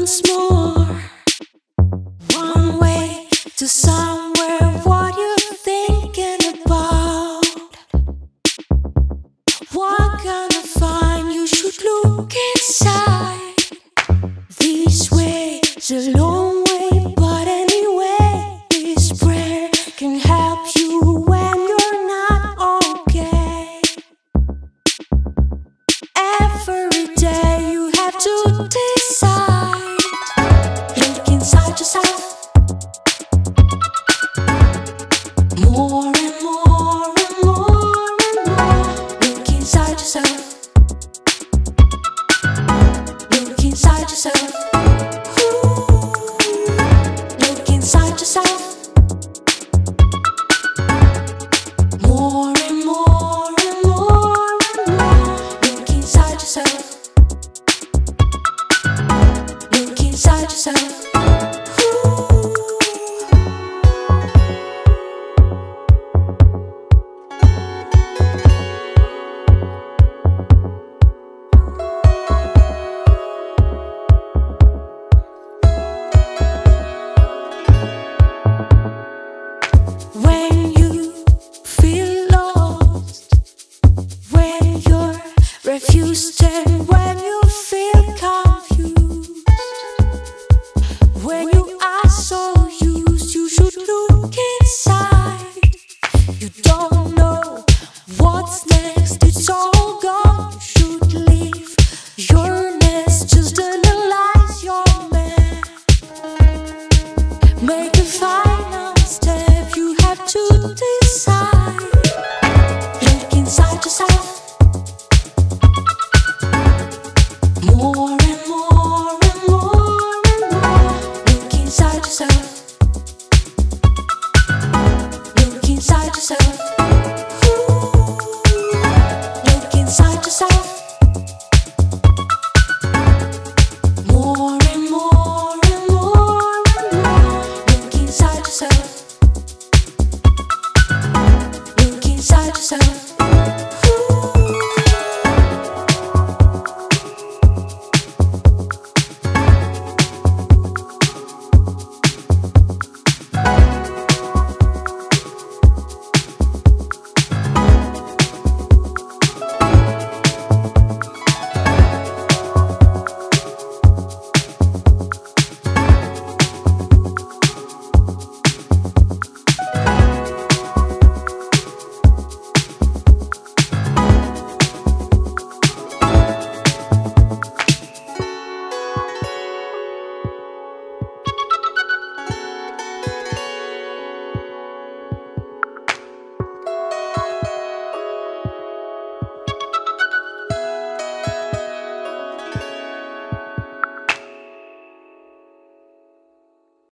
once more. One way to somewhere, what you thinking about? What gonna find you should look inside? These ways alone. yourself. Refuse to wait. yourself.